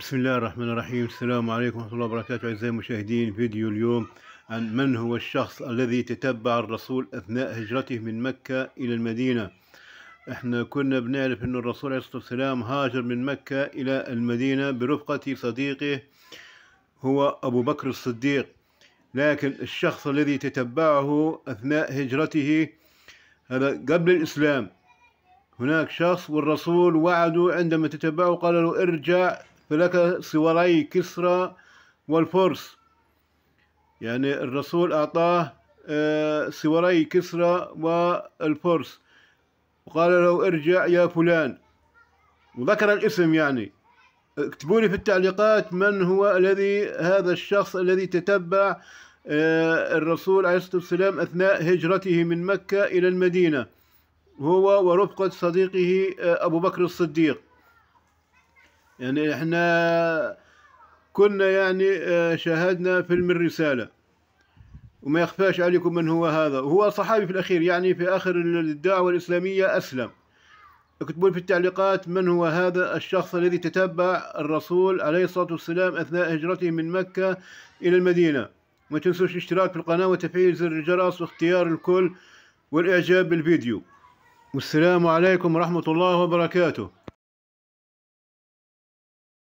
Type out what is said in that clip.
بسم الله الرحمن الرحيم السلام عليكم ورحمة الله وبركاته أعزائي المشاهدين فيديو اليوم عن من هو الشخص الذي تتبع الرسول أثناء هجرته من مكة إلى المدينة. إحنا كنا بنعرف أن الرسول عليه الصلاة والسلام هاجر من مكة إلى المدينة برفقة صديقه هو أبو بكر الصديق. لكن الشخص الذي تتبعه أثناء هجرته هذا قبل الإسلام. هناك شخص والرسول وعده عندما تتبعه قال له ارجع فلك صوري كسرى والفرس. يعني الرسول أعطاه آه، صوري كسرى والفرس. وقال له ارجع يا فلان. وذكر الاسم يعني. اكتبوا لي في التعليقات من هو الذي هذا الشخص الذي تتبع آه، الرسول عليه الصلاة والسلام أثناء هجرته من مكة إلى المدينة. هو ورفقة صديقه آه، أبو بكر الصديق. يعني إحنا كنا يعني آه، شاهدنا فيلم الرسالة. وما يخفاش عليكم من هو هذا. هو صحابي في الأخير يعني في آخر الدعوة الإسلامية أسلم. اكتبوا في التعليقات من هو هذا الشخص الذي تتبع الرسول عليه الصلاة والسلام أثناء هجرته من مكة إلى المدينة. ما تنسوش الاشتراك في القناة وتفعيل زر الجرس واختيار الكل والإعجاب بالفيديو. والسلام عليكم ورحمة الله وبركاته.